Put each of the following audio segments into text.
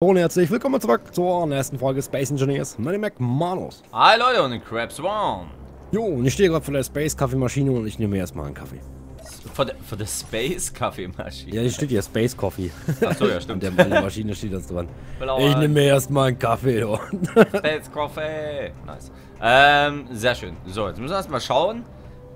Und herzlich willkommen zurück zur nächsten Folge Space Engineers. Meine McManus. Hi Leute und Crabs One. Jo, und ich stehe gerade vor der Space Kaffeemaschine und ich nehme mir erstmal einen Kaffee. Vor der, vor der Space Kaffeemaschine. Ja, hier steht ja Space Coffee. Achso, ja, stimmt. An der Maschine steht das dran. Blauer Ich nehme mir erstmal einen Kaffee. Space Coffee. Nice. Ähm, sehr schön. So, jetzt müssen wir erstmal schauen,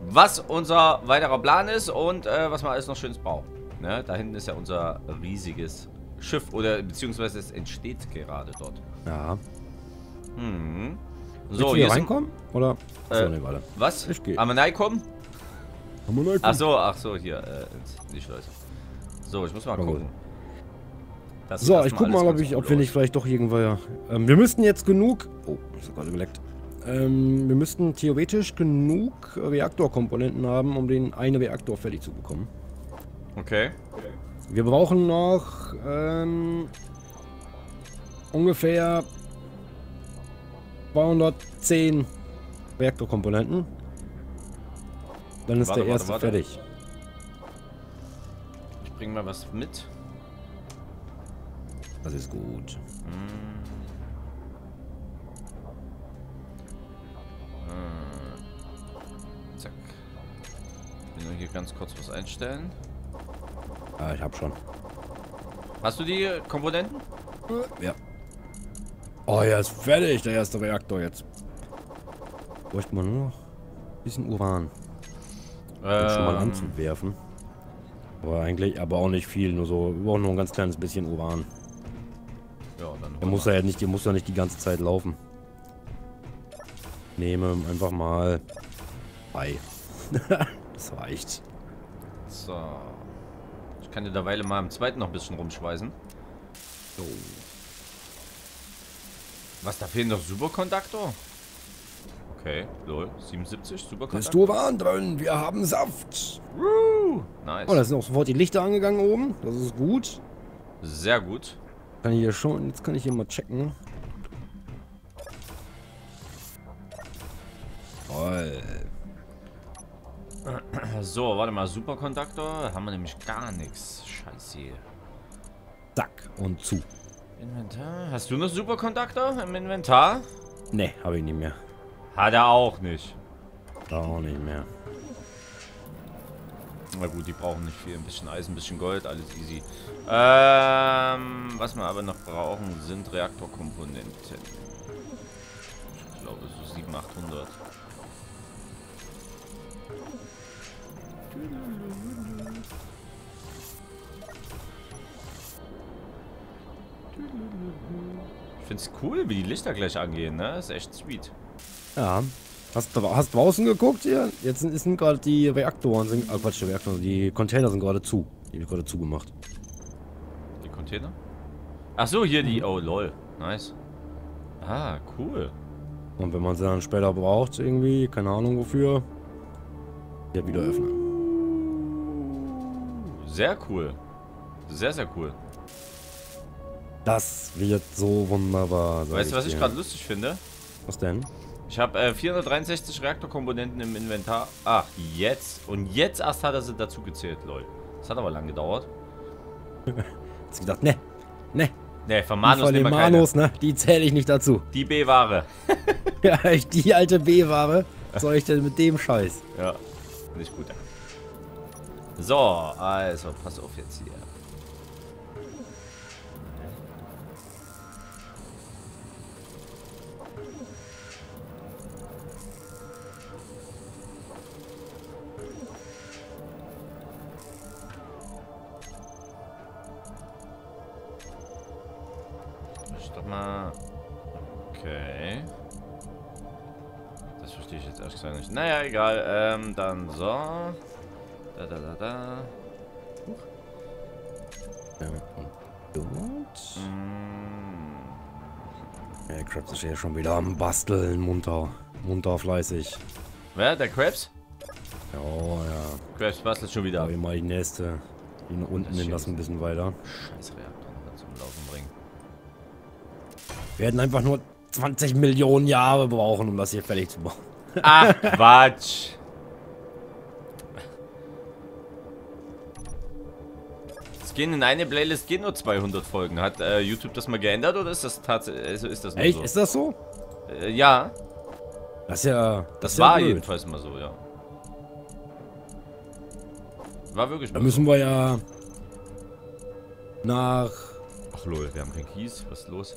was unser weiterer Plan ist und äh, was wir alles noch schönes brauchen. Ne? Da hinten ist ja unser riesiges Schiff oder beziehungsweise es entsteht gerade dort. Ja. Hm. So, hier hier sind, reinkommen? Oder? Achso, Äh, nee, warte. was? Ich geh. Am kommen? Haben wir neu Ach so, ach so, hier, äh, die Schleuse. So, ich muss mal Na gut. gucken. So, ich guck mal, ob, ich, ob wir nicht vielleicht doch irgendwo... Ähm, wir müssten jetzt genug... Oh, ist ja gerade geleckt. Ähm, wir müssten theoretisch genug Reaktorkomponenten haben, um den einen Reaktor fertig zu bekommen. Okay. Wir brauchen noch ähm, ungefähr 210 Reaktorkomponenten. Dann ist Warte, der warte, erste warte. fertig. Ich bring mal was mit. Das ist gut. Zack. Ich will nur hier ganz kurz was einstellen. Ah, ich hab schon. Hast du die Komponenten? Ja. Oh, ja, ist fertig, der erste Reaktor jetzt. Bräuchte man nur noch ein bisschen Uran. Um schon mal Ähm, anzuwerfen. Aber eigentlich, aber auch nicht viel, nur so, wir brauchen nur ein ganz kleines bisschen Uran. Ja, dann Der muss ja nicht, der muss ja nicht die ganze Zeit laufen. Nehme einfach mal bei. das reicht. So. Ich kann dir derweil mal im zweiten noch ein bisschen rumschweißen. So. Was, da fehlen noch Superkonduktor? Okay, lol. 77, Ist Superkonduktor. Uran drin, wir haben Saft. Woo! Nice. Oh, da sind auch sofort die Lichter angegangen oben. Das ist gut. Sehr gut. Kann ich hier schon, jetzt kann ich hier mal checken. Toll. So, warte mal. Superkonduktor haben wir nämlich gar nichts. Scheiße. Zack und zu. Inventar. Hast du noch Superkonduktor im Inventar? Ne, habe ich nicht mehr. Hat er auch nicht. Auch nicht mehr. Na gut, die brauchen nicht viel. Ein bisschen Eisen, ein bisschen Gold, alles easy. Ähm, was wir aber noch brauchen, sind Reaktorkomponenten. Ich glaube so 700, 800. Ich finde es cool, wie die Lichter gleich angehen, ne? Ist echt sweet. Ja. Hast du hast draußen geguckt hier? Jetzt sind, sind gerade die Reaktoren, sind, ah Quatsch, die Reaktoren, die Container sind gerade zu. Die habe ich gerade zugemacht. Die Container? Ach so, hier die. Oh, lol. Nice. Ah, cool. Und wenn man sie dann später braucht, irgendwie, keine Ahnung wofür, ja wieder öffnen. Sehr cool. Sehr, sehr cool. Das wird so wunderbar. weißt du, was ich dir. gerade lustig finde? Was denn? Ich habe äh, 463 Reaktorkomponenten im Inventar. Ach, jetzt. Und jetzt erst hat er sie dazu gezählt, lol. Das hat aber lang gedauert. Hat sie gedacht, ne, ne. Ne, von Die Manus von wir keine. Manus, ne, die zähle ich nicht dazu. Die B-Ware. Ja, ich- die alte B-Ware. Was soll ich denn mit dem Scheiß? Ja, nicht gut. So, also, pass auf jetzt hier. Stopp mal. Okay. Das verstehe ich jetzt erst gesagt nicht. Naja, egal. Ähm, dann so. Da, da, da, da. Ja, und dort. Mm, Ja, Krabs ist ja schon wieder am Basteln, munter. Munter, fleißig. Wer? Der Krabs? Ja, ja. Krabs bastelt schon wieder. Da mal die nächste. Die nach unten Das hin lassen ein bisschen weiter. Scheiß Reaktor noch zum Laufen bringen. Wir werden einfach nur 20 Millionen Jahre brauchen, um das hier fertig zu machen. Ach, Quatsch. Es gehen in eine Playlist gehen nur 200 Folgen. Hat äh, YouTube das mal geändert oder ist das tatsächlich also ist das nur Echt? so? Ist das so? Äh, ja, Das ist ja. das, Das, war ja jedenfalls mal so, ja. War wirklich Da mal so. müssen wir ja nach Ach lol, wir haben keinen Kies. Was ist los?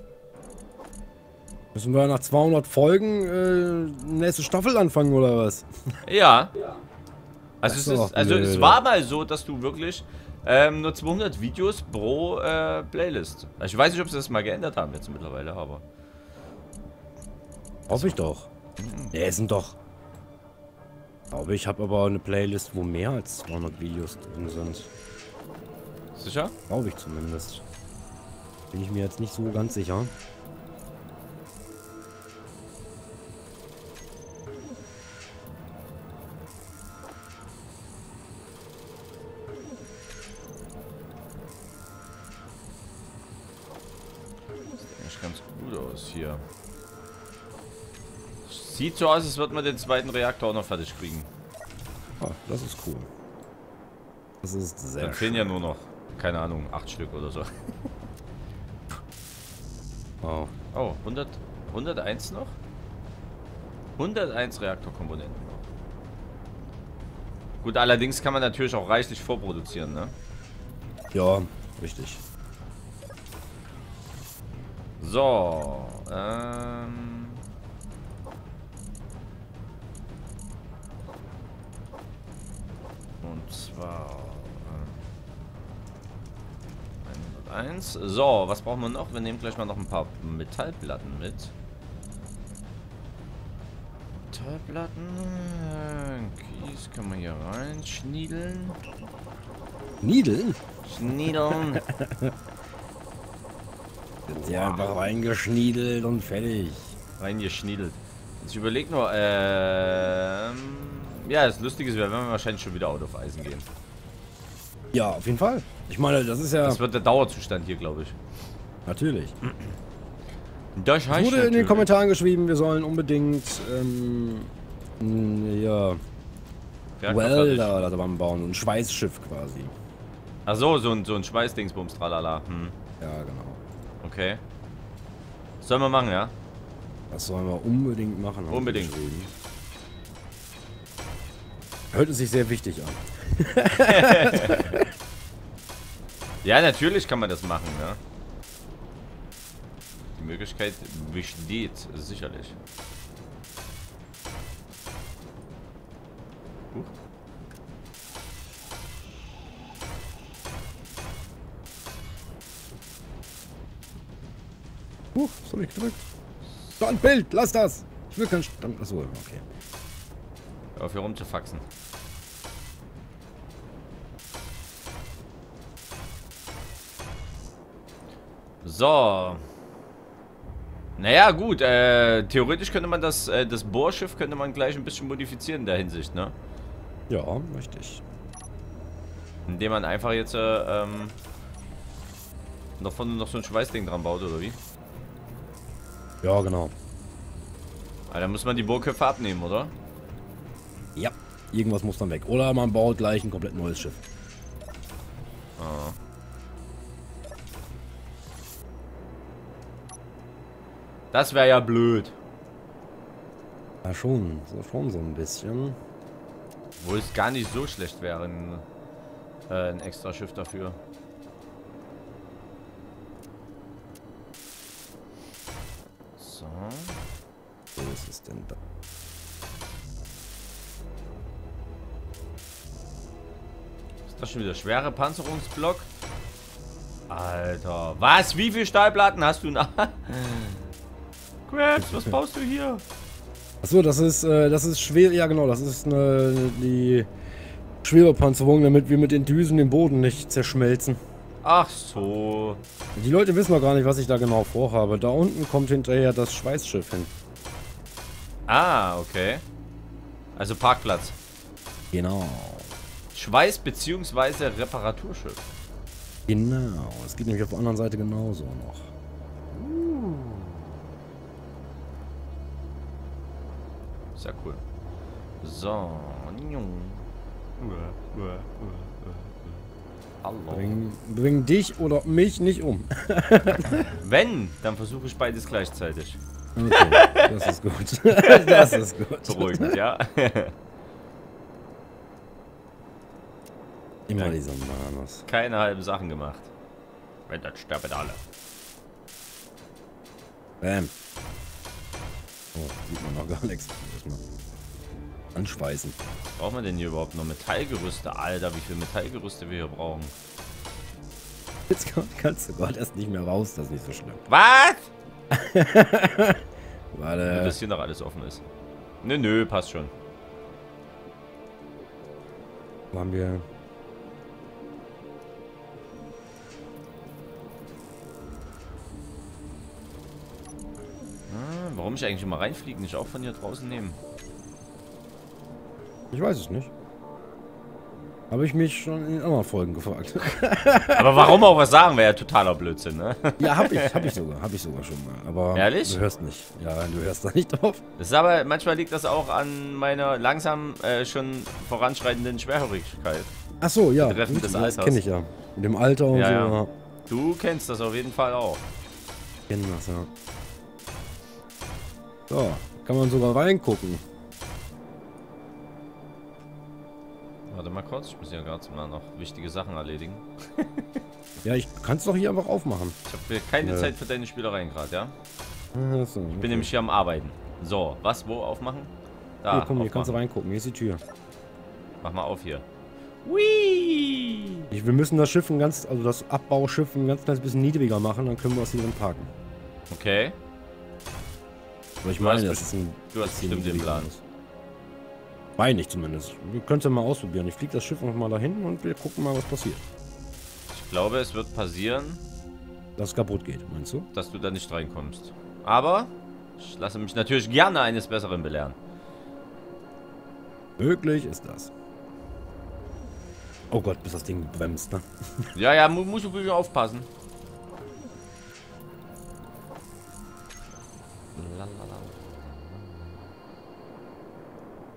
müssen wir nach 200 Folgen äh, nächste Staffel anfangen oder was? Ja. Also, es, ist, also es war mal so, dass du wirklich ähm, nur 200 Videos pro äh, Playlist. Also ich weiß nicht, ob sie das mal geändert haben jetzt mittlerweile, aber. Hoffe ich doch. Ja, es sind doch. Glaube ich, habe aber eine Playlist, wo mehr als 200 Videos drin sind. Sicher? Glaube ich zumindest. Bin ich mir jetzt nicht so ganz sicher. Sieht so aus, als wird man den zweiten Reaktor auch noch fertig kriegen. Ah, das ist cool. Das ist sehr Dann fehlen ja nur noch, keine Ahnung, acht Stück oder so. Wow. Oh, 100, 101 noch? 101 Reaktorkomponenten noch. Gut, allerdings kann man natürlich auch reichlich vorproduzieren, ne? Ja, richtig. So, ähm... Und zwar... Äh, 101. So, was brauchen wir noch? Wir nehmen gleich mal noch ein paar Metallplatten mit. Metallplatten... äh, Kies kann man hier reinschniedeln. Niedeln? Schniedeln. Sind sie einfach reingeschniedelt und fertig. reingeschniedelt. Ich überlege nur, ähm... Ja, das Lustige ist, wir werden wahrscheinlich schon wieder out of Eisen gehen. Ja, auf jeden Fall. Ich meine, das ist ja Das wird der Dauerzustand hier, glaube ich. natürlich. Das Es heißt wurde in den natürlich- Kommentaren geschrieben, wir sollen unbedingt ähm, ja. Welder da dran bauen. Ein Schweißschiff quasi. Ach so, so ein, so ein Schweißdingsbums, tralala. Hm, Ja, genau. okay. Sollen wir machen, ja? Das sollen wir unbedingt machen. Unbedingt. Geschrieben. Hört es sich sehr wichtig an. Ja, natürlich kann man das machen, ne? Die Möglichkeit besteht, sicherlich. Huch. Huch, ich gedrückt? Da ein Bild, lass das! Ich will kein Stand. Achso, okay. Auf hier rumzufaxen. So. Naja, gut. Äh, theoretisch könnte man das, äh, das Bohrschiff könnte man gleich ein bisschen modifizieren in der Hinsicht, ne? Ja, richtig. Indem man einfach jetzt äh, ähm, noch vorne noch so ein Schweißding dran baut, oder wie? Ja, genau. Aber dann muss man die Bohrköpfe abnehmen, oder? Irgendwas muss dann weg. Oder man baut gleich ein komplett neues Schiff. Ah. Das wäre ja blöd. Ja, schon. So, schon so ein bisschen. Wo es gar nicht so schlecht wäre, ein, äh, ein extra Schiff dafür. So. Wo ist es denn da? Ist das schon wieder schwere Panzerungsblock? Alter. Was? Wie viele Stahlplatten hast du? Krabs, was baust du hier? Achso, das ist, äh, das ist schwer. Ja, genau, das ist eine, die Schwebepanzerung, damit wir mit den Düsen den Boden nicht zerschmelzen. Ach so. Die Leute wissen noch gar nicht, was ich da genau vorhabe. Da unten kommt hinterher das Schweißschiff hin. Ah, okay. Also Parkplatz. Genau. Schweiß- bzw. Reparaturschiff. Genau. Es geht nämlich auf der anderen Seite genauso noch. Sehr cool. So. Hallo. Bring, bring dich oder mich nicht um. Wenn, dann versuche ich beides gleichzeitig. Okay, das ist gut. das ist gut. Beruhigend, ja. Immer dieser Manus. Keine halben Sachen gemacht. Wenn, dann sterben alle. Bam. Oh, sieht man noch gar nichts. Anschweißen. Brauchen wir denn hier überhaupt noch Metallgerüste? Alter, wie viele Metallgerüste wir hier brauchen. Jetzt kannst du Gott erst nicht mehr raus, das ist nicht so schlimm. Was? Warte. Dass hier noch alles offen ist. Nö, nö, passt schon. Wo haben wir... warum ich eigentlich immer reinfliegen, nicht auch von hier draußen nehmen? Ich weiß es nicht. Habe ich mich schon in anderen Folgen gefragt. Aber warum auch was sagen, wäre ja totaler Blödsinn, ne? ja, habe ich, hab ich sogar, habe ich sogar schon mal. Aber Ehrlich? du hörst nicht. Ja, du hörst da nicht drauf. Das ist aber, manchmal liegt das auch an meiner langsam äh, schon voranschreitenden Schwerhörigkeit. Ach so, ja. Betreffend des das Alters. kenne ich ja. Mit dem Alter und Ja, so. ja. Ja. Du kennst das auf jeden Fall auch. Ich kenn das, ja. So, kann man sogar reingucken. Warte mal kurz, ich muss ja gerade mal noch wichtige Sachen erledigen. Ja, ich kann es doch hier einfach aufmachen. Ich habe keine Ja. Zeit für deine Spielereien gerade, ja? So, Ich bin nämlich hier am Arbeiten. So, was, wo aufmachen? Da, Hier, komm, hier kannst du reingucken. Hier ist die Tür. Mach mal auf hier. Whee! Ich, wir müssen das Schiff ein ganz, also das Abbauschiff ein ganz kleines bisschen niedriger machen, dann können wir es hier drin parken. Okay, Aber ich meine, das ist ein du hast bestimmt den Plan. Meine ich zumindest. Wir können es ja mal ausprobieren. Ich fliege das Schiff noch mal dahin und wir gucken mal, was passiert. Ich glaube, es wird passieren, Dass es kaputt geht, meinst du? dass du da nicht reinkommst. Aber ich lasse mich natürlich gerne eines Besseren belehren. Möglich ist das. Oh Gott, bis das Ding bremst, ne? Ja, ja, mu muss ich wirklich aufpassen.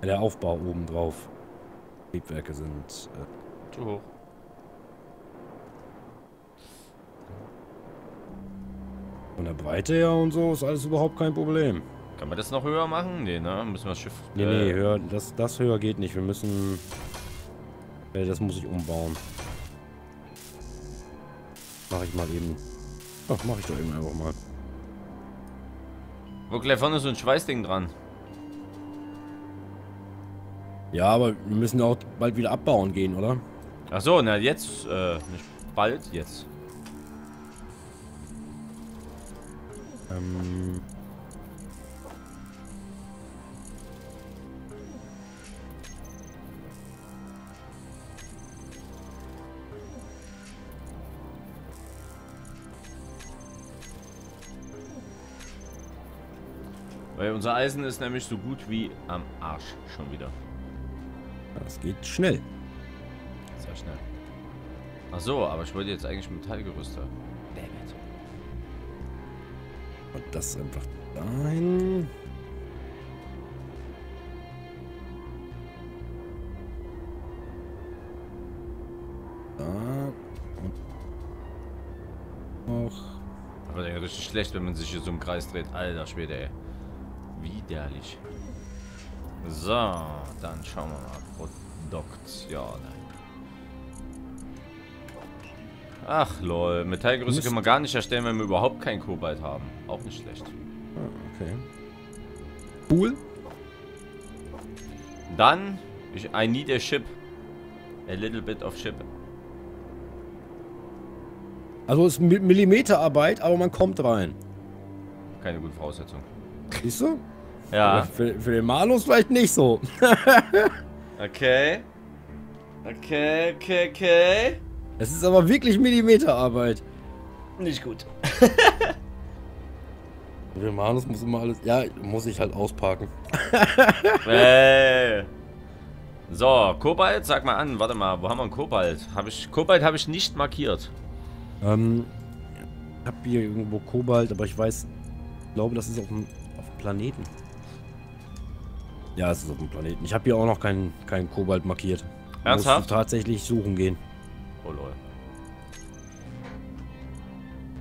Der Aufbau oben drauf. Triebwerke sind. Äh, Zu hoch. von der Breite her und so ist alles überhaupt kein Problem. Kann man das noch höher machen? Nee, ne? Müssen wir das Schiff... Nee, nee, höher, das, das höher geht nicht. Wir müssen. Äh, das muss ich umbauen. Mach ich mal eben. Ach, mach ich doch eben einfach mal. Wo gleich vorne so ein Schweißding dran. Ja, aber wir müssen auch bald wieder abbauen gehen, oder? Ach so, na jetzt, äh, nicht bald, jetzt. Ähm. Weil unser Eisen ist nämlich so gut wie am Arsch schon wieder. Das geht schnell. Sehr schnell. Ach so, aber ich wollte jetzt eigentlich Metallgerüste. Damn it. Und das einfach dahin. Da. Und noch. Aber der richtig schlecht, wenn man sich hier so im Kreis dreht. Alter Schwede, ey. Widerlich. So, dann schauen wir mal. Produktion. Ach lol, Metallgerüste Mist. können wir gar nicht erstellen, wenn wir überhaupt kein Kobalt haben. Auch nicht schlecht. Okay. Cool. Dann, ich, I need a ship. A little bit of ship. Also es ist Mi- Millimeterarbeit, aber man kommt rein. Keine gute Voraussetzung. Siehst du? Ja. Für, für den Malus vielleicht nicht so. Okay. Okay, okay, okay. Es ist aber wirklich Millimeterarbeit. Nicht gut. Für den Malus muss immer alles. Ja, muss ich halt ausparken. So, Kobalt, sag mal an. Warte mal, wo haben wir einen Kobalt? Hab ich, Kobalt habe ich nicht markiert. Ähm, ich hab hier irgendwo Kobalt, aber ich weiß, ich glaube, das ist auf dem, auf dem Planeten. Ja, es ist auf dem Planeten. Ich habe hier auch noch keinen kein Kobalt markiert. Ernsthaft? Musst du tatsächlich suchen gehen. Oh lol.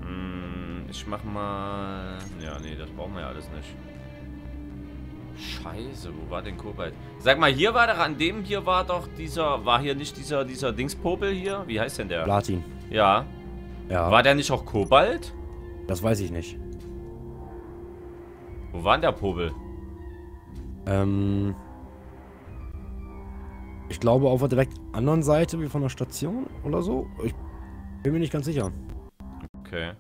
Hm, ich mach mal... Ja, nee, das brauchen wir ja alles nicht. Scheiße, wo war denn Kobalt? Sag mal, hier war doch, an dem hier war doch dieser, war hier nicht dieser, dieser Dingspopel hier? Wie heißt denn der? Platin. Ja. Ja. War der nicht auch Kobalt? Das weiß ich nicht. Wo war denn der Popel? Ähm. Ich glaube auf der direkt anderen Seite wie von der Station oder so. Ich bin mir nicht ganz sicher. Okay.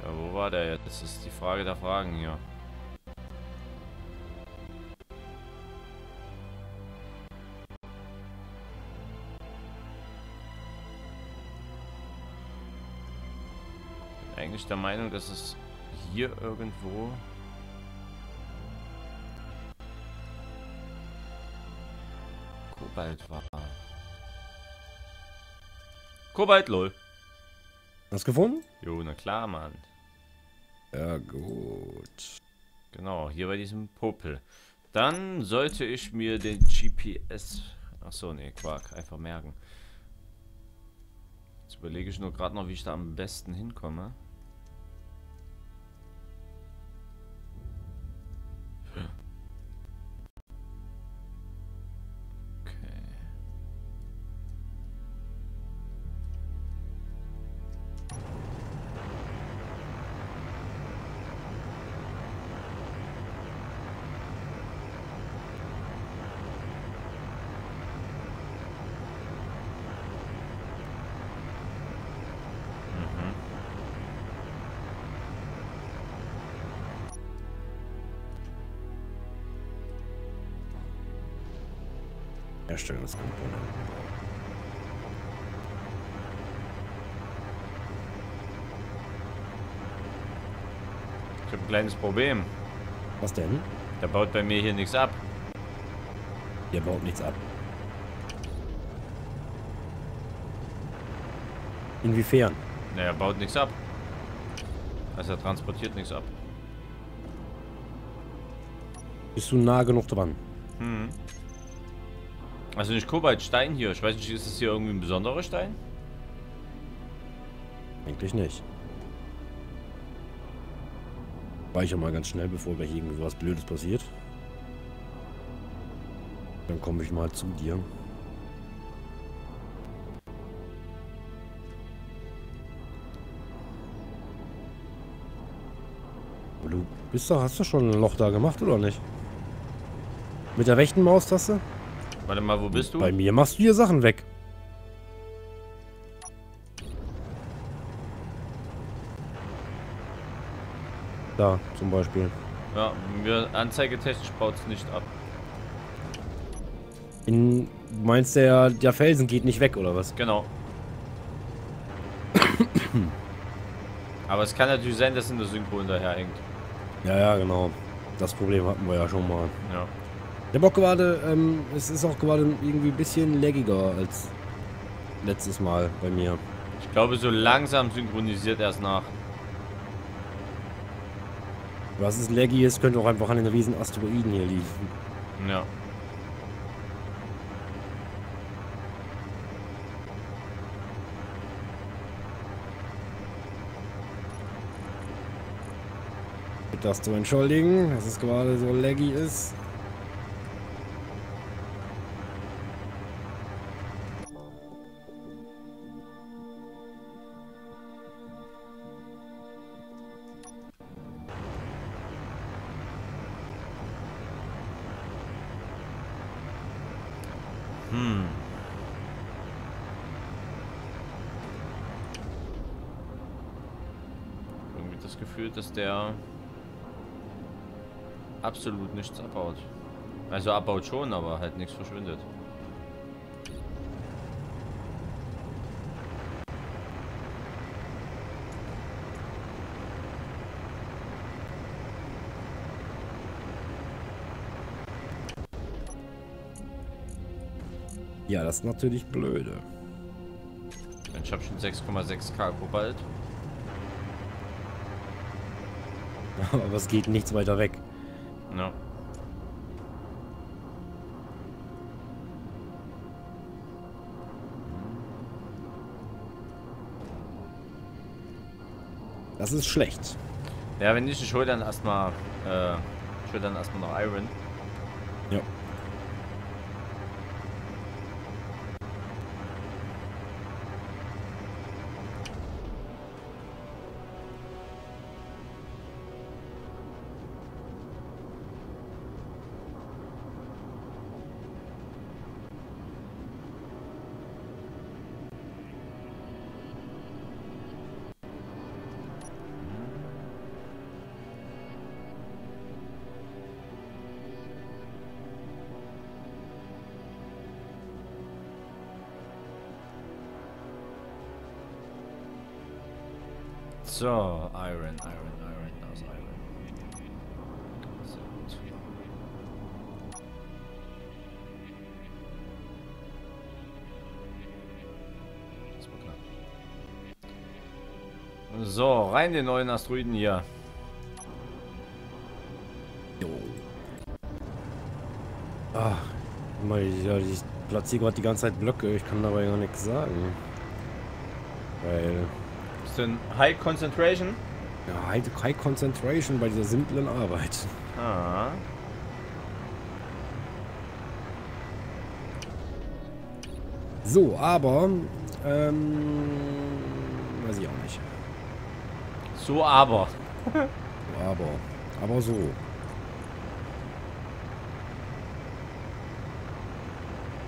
Tja, wo war der jetzt? Das ist die Frage der Fragen hier. Eigentlich der Meinung, dass es hier irgendwo Kobalt war. Kobalt, lol. Hast du gefunden? Jo, na klar, Mann. Ja, gut. Genau, hier bei diesem Popel. Dann sollte ich mir den GPS... Achso, nee, Quark. Einfach merken. Jetzt überlege ich nur gerade noch, wie ich da am besten hinkomme. Herstellungskomponenten. Ich habe ein kleines Problem. Was denn? Der baut bei mir hier nichts ab. Ihr baut nichts ab. Inwiefern? Er baut nichts ab. Also er transportiert nichts ab. Bist du nah genug dran? Hm. Also nicht Kobaltstein hier. Ich weiß nicht, ist das hier irgendwie ein besonderer Stein? Eigentlich nicht. Speicher mal ganz schnell, bevor gleich irgendwie was Blödes passiert. Dann komme ich mal zu dir. Du bist da, hast du schon ein Loch da gemacht oder nicht? Mit der rechten Maustaste? Warte mal, wo bist du? Bei mir machst du hier Sachen weg. Da, zum Beispiel. Ja, mir anzeigetechnisch baut es nicht ab. In, du meinst, der, der Felsen geht nicht weg, oder was? Genau. Aber es kann natürlich sein, dass in der Synchro hinterherhängt. Ja, ja, genau. Das Problem hatten wir ja schon mal. Ja. Der Bock gerade, ähm, es ist auch gerade irgendwie ein bisschen laggiger als letztes Mal bei mir. Ich glaube, so langsam synchronisiert er es nach. Was ist laggy ist, könnte auch einfach an den riesen Asteroiden hier liegen. Ja. Das zu entschuldigen, dass es gerade so laggy ist. Gefühl, dass der absolut nichts abbaut. Also abbaut schon, aber halt nichts verschwindet. Ja, das ist natürlich blöde. Ich habe schon 6,6k Kobalt. Aber es geht nichts weiter weg. Ja. Das ist schlecht. Ja, wenn nicht, ich hol dann erstmal, äh, ich hol dann erstmal noch Iron. Ja. So, Iron, Iron, Iron, ist Iron. Sehr gut. So, rein den neuen Asteroiden hier. Ah, mal, ich platziere gerade die ganze Zeit Blöcke, ich kann dabei gar nichts sagen. Weil, Denn High Concentration? ja, High, High Concentration bei dieser simplen Arbeit. Ah. So, aber, ähm, weiß ich auch nicht. So aber. So, aber, aber so.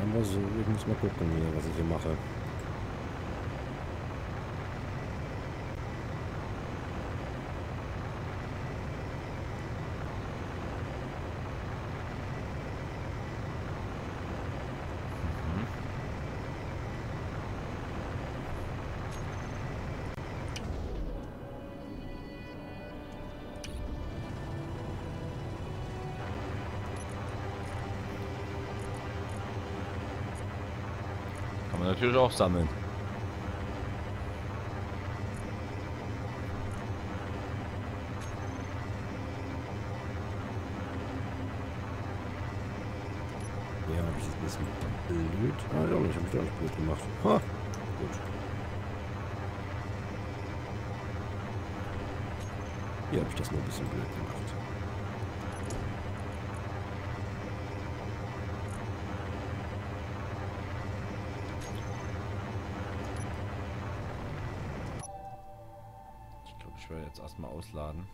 Aber so, ich muss mal gucken hier, was ich hier mache. Auch sammeln. Ja, habe ich das ein bisschen blöd? Ah, ja, nicht, habe ich doch nicht blöd gemacht. Ha, gut. Hier habe ich das nur ein bisschen blöd gemacht. Erstmal ausladen.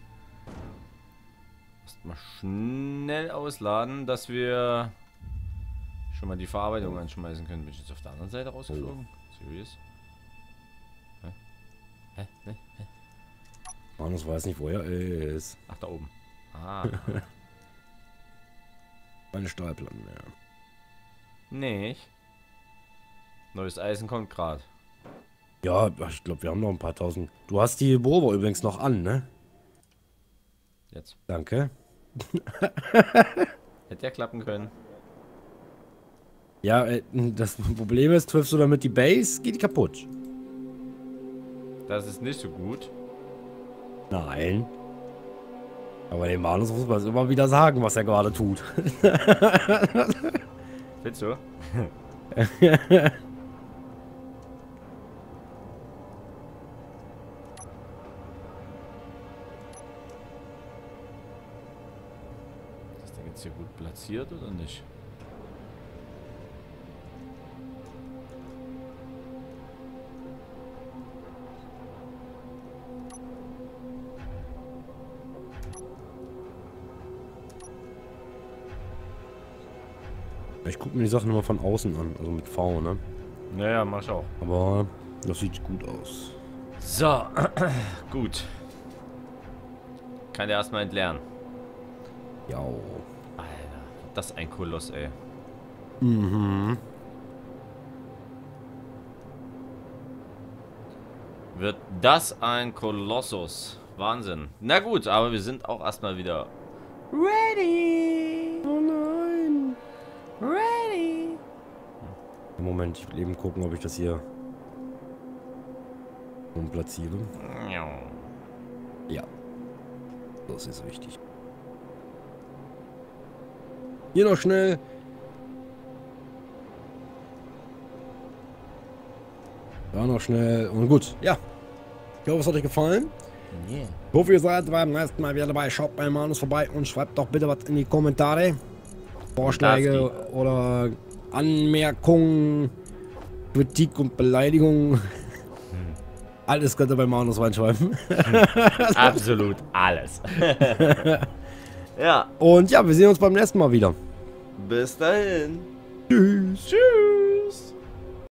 Erstmal schnell ausladen, dass wir schon mal die Verarbeitung anschmeißen können. Bin ich jetzt auf der anderen Seite rausgeflogen? Serious? Hä? Hä? Hä? Manus weiß nicht, wo er ist. Ach, da oben. Ah. Keine Stahlplatten mehr. Nicht. Neues Eisen kommt gerade. Ja, ich glaube, wir haben noch ein paar tausend. Du hast die Bohrer übrigens noch an, ne? Jetzt. Danke. Hätte ja klappen können. Ja, äh, das Problem ist, triffst du damit die Base, geht die kaputt. Das ist nicht so gut. Nein. Aber dem Manus muss man immer wieder sagen, was er gerade tut. Findest du? jetzt hier gut platziert oder nicht? Ich gucke mir die Sachen immer von außen an, also mit V, ne? Naja, mach ich auch. Aber das sieht gut aus. So, gut. Kann der erstmal entlernen. Ja. Das ein Koloss, ey. Mhm. Wird das ein Kolossus? Wahnsinn. Na gut, aber wir sind auch erstmal wieder ready. Oh nein. Ready. Moment, ich will eben gucken, ob ich das hier umplatziere. Ja. Das ist wichtig. Hier noch schnell. Da noch schnell. Und gut, ja. Ich hoffe, es hat euch gefallen. Yeah. Hoffe, ihr seid beim nächsten Mal wieder dabei. Schaut bei Manus vorbei und schreibt doch bitte was in die Kommentare. Vorschläge oder Anmerkungen, Kritik und Beleidigung. Alles könnt ihr bei Manus reinschreiben. Absolut alles. ja. Und ja, wir sehen uns beim nächsten Mal wieder. Bis dahin. Tschüss. Tschüss.